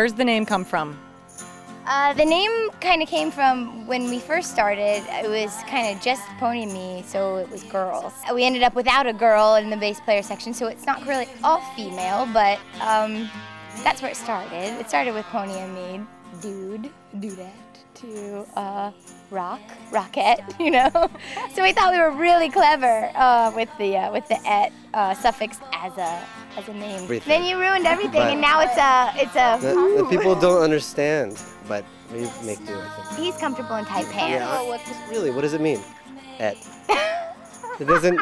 Where's the name come from? Uh, the name kind of came from when we first started. It was kind of just Poni and me, so it was girls. We ended up without a girl in the bass player section, so it's not really all female, but um, that's where it started. It started with Poni and me, dude, dudette, to uh, rock, rocket, you know. so we thought we were really clever uh, with the uh, with the et uh, suffix as a as a name. Everything. Then you ruined everything, But- and now it's a it's a. The, the people don't understand, but we make do. I think. He's comfortable in tight pants. Yeah. what, really? What does it mean? Et. It doesn't.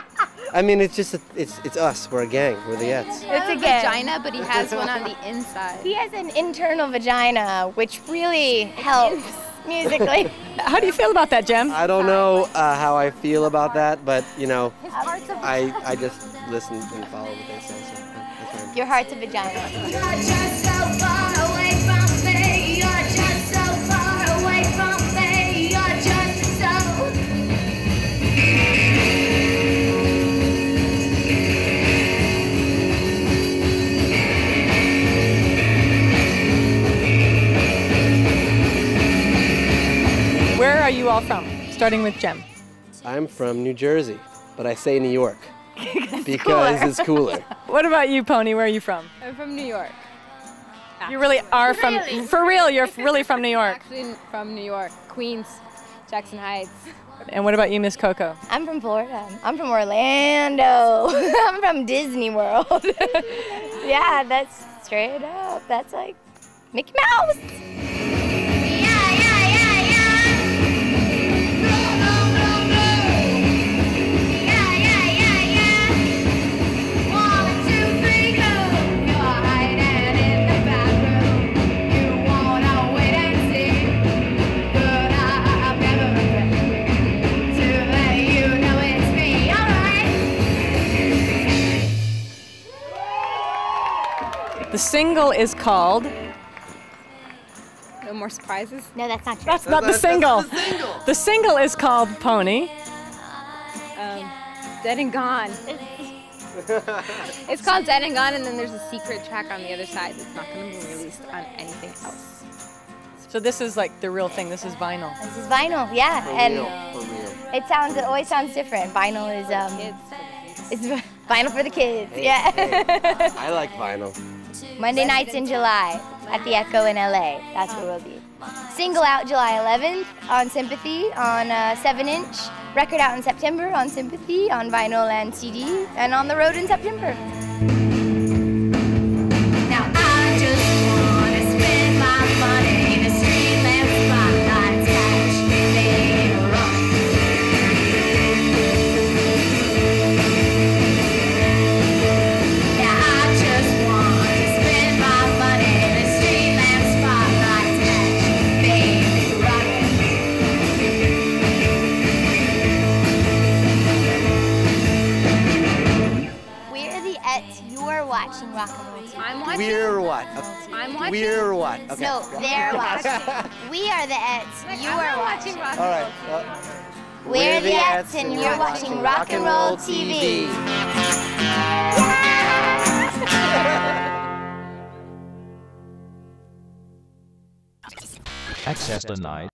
I mean, it's just a, it's it's us. We're a gang. We're the Ettes. It's a a gang. vagina, but he has one on the inside. He has an internal vagina, which really helps musically. How do you feel about that, Jim? I don't know uh, how I feel about that, but you know, I I just listen and follow what they say. So that's. Your heart's a vagina. You all from? Starting with Jem. I'm from New Jersey, but I say New York because it's cooler. What about you, Poni? Where are you from? I'm from New York. You really are from, Really? for real, you're really from New York. Actually, from New York, Queens, Jackson Heights. And what about you, Miss Coco? I'm from Florida. I'm from Orlando. I'm from Disney World. yeah, that's straight up. That's like Mickey Mouse. The single is called. No more surprises. No, that's not true. That's not the single. The single is called Poni. Um, Dead and Gone. it's called Dead and Gone, and then there's a secret track on the other side that's not going to be released on anything else. So this is like the real thing. This is vinyl. This is vinyl, yeah, and For real. it sounds. It always sounds different. Vinyl is um, it's vinyl for the kids. Yeah. I like vinyl. Monday nights in July at the Echo in LA. That's where we'll be. Single out July 11th on Sympathy on uh, 7 inch. Record out in September on Sympathy on vinyl and CD. And on the road in September. We're. You are watching Rock and Roll TV. I'm watching. We're what? Okay. I'm watching. We're what? Okay. No, they're watching. We are the Ettes. You I'm are not watching. watching rock All and right. roll. Well, We're the Ettes, and you're watching Rock and Roll TV. Access denied.